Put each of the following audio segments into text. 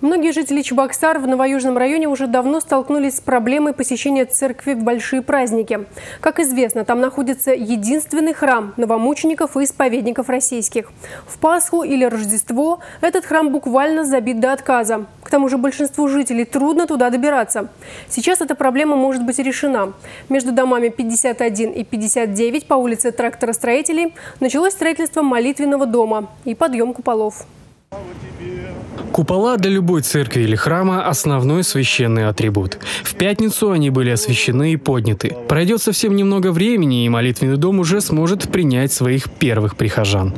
Многие жители Чебоксар в Новоюжном районе уже давно столкнулись с проблемой посещения церкви в большие праздники. Как известно, там находится единственный храм новомучеников и исповедников российских. В Пасху или Рождество этот храм буквально забит до отказа. К тому же большинству жителей трудно туда добираться. Сейчас эта проблема может быть решена. Между домами 51 и 59 по улице тракторостроителей началось строительство молитвенного дома и подъем куполов. Купола для любой церкви или храма – основной священный атрибут. В пятницу они были освящены и подняты. Пройдет совсем немного времени, и молитвенный дом уже сможет принять своих первых прихожан.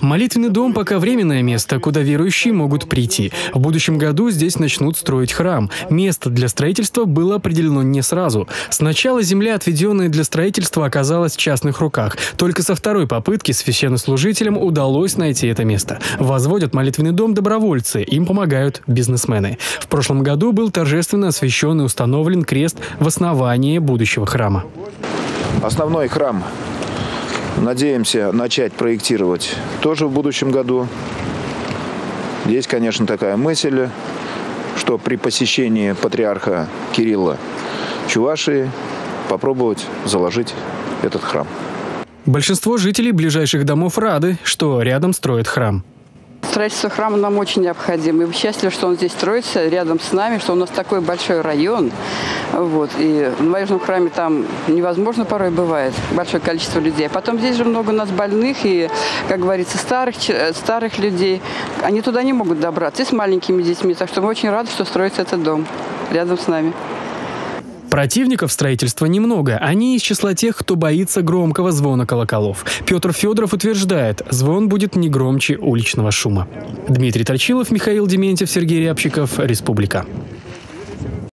Молитвенный дом пока временное место, куда верующие могут прийти. В будущем году здесь начнут строить храм. Место для строительства было определено не сразу. Сначала земля, отведенная для строительства, оказалась в частных руках. Только со второй попытки священнослужителям удалось найти это место. Возводят молитвенный дом добровольцы, им помогают бизнесмены. В прошлом году был торжественно освящен и установлен крест в основании будущего храма. Основной храм Надеемся начать проектировать тоже в будущем году. Есть, конечно, такая мысль, что при посещении патриарха Кирилла Чувашии попробовать заложить этот храм. Большинство жителей ближайших домов рады, что рядом строят храм строительство храма нам очень необходимо. И счастливы, что он здесь строится рядом с нами, что у нас такой большой район. Вот. И в Новоюжном храме там невозможно порой бывает большое количество людей. А потом здесь же много у нас больных и, как говорится, старых, старых людей. Они туда не могут добраться и с маленькими детьми. Так что мы очень рады, что строится этот дом рядом с нами. Противников строительства немного. Они из числа тех, кто боится громкого звона колоколов. Петр Федоров утверждает, звон будет не громче уличного шума. Дмитрий Точилов, Михаил Дементьев, Сергей Рябчиков, Республика.